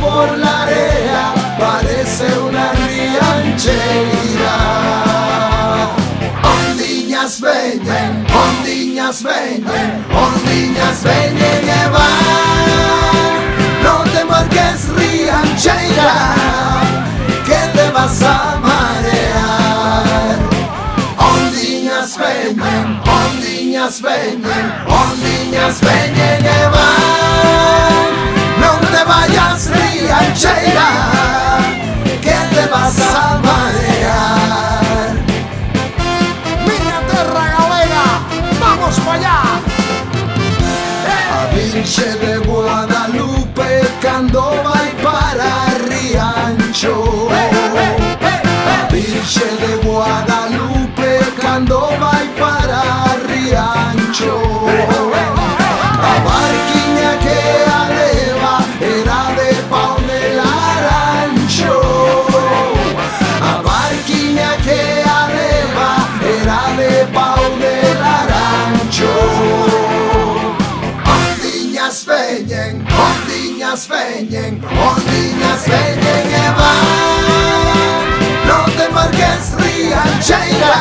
por la area, parece una riancheira. Ondiñas veñen, ondiñas veñen, ondiñas veñen e van. No te marques riancheira, que te vas a marear. Ondiñas veñen, ondiñas veñen, ondiñas veñen e van. Virxe de Guadalupe cando vai para Riancho. A Virxe de Guadalupe cando vai para Riancho ondiñas veñen e van Non te marques riancheira,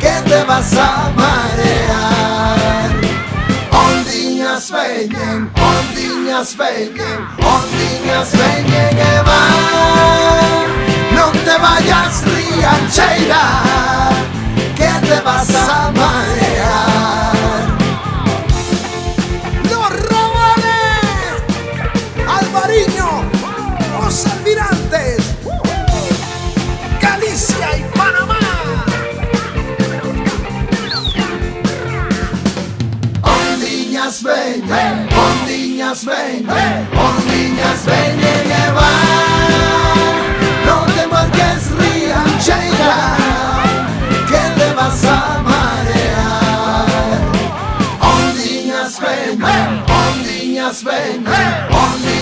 que te vas a marear. Ondiñas veñen, ondiñas veñen, ondiñas veñen e van Non te vayas niñas ven, ven, por niñas ven, ven, por niñas ven y llevar. No te marques rianchera, que te vas a marear. Por niñas ven, ven, por niñas ven, ven, por niñas.